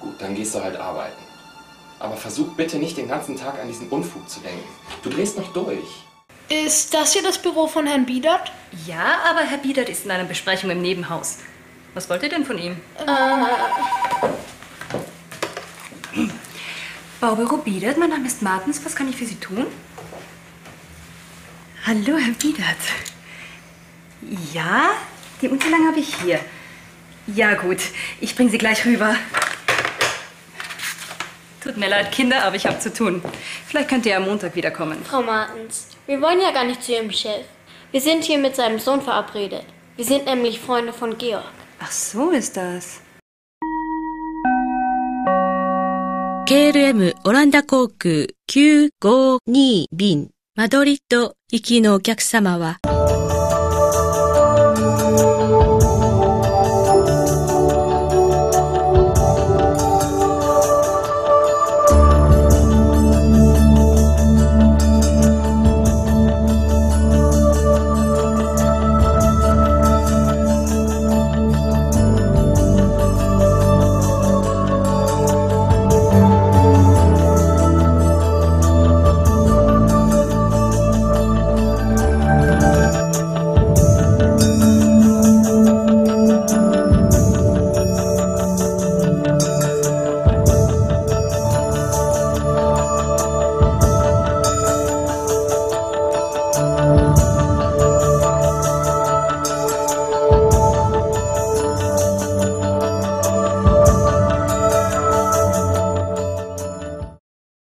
Gut, dann gehst du halt arbeiten. Aber versuch bitte nicht den ganzen Tag an diesen Unfug zu denken. Du drehst noch durch. Ist das hier das Büro von Herrn Biedert? Ja, aber Herr Biedert ist in einer Besprechung im Nebenhaus. Was wollt ihr denn von ihm? Baubüro Biedert, mein Name ist Martens. Was kann ich für Sie tun? Hallo, Herr Biedert. Ja, die Unterlagen habe ich hier. Ja, gut. Ich bringe sie gleich rüber. Tut mir leid, Kinder, aber ich habe zu tun. Vielleicht könnt ihr am Montag wiederkommen. Frau Martens, wir wollen ja gar nicht zu Ihrem Chef. Wir sind hier mit seinem Sohn verabredet. Wir sind nämlich Freunde von Georg. Ach, so ist das. KLM オランダ航空952便マドリッド行きのお客様は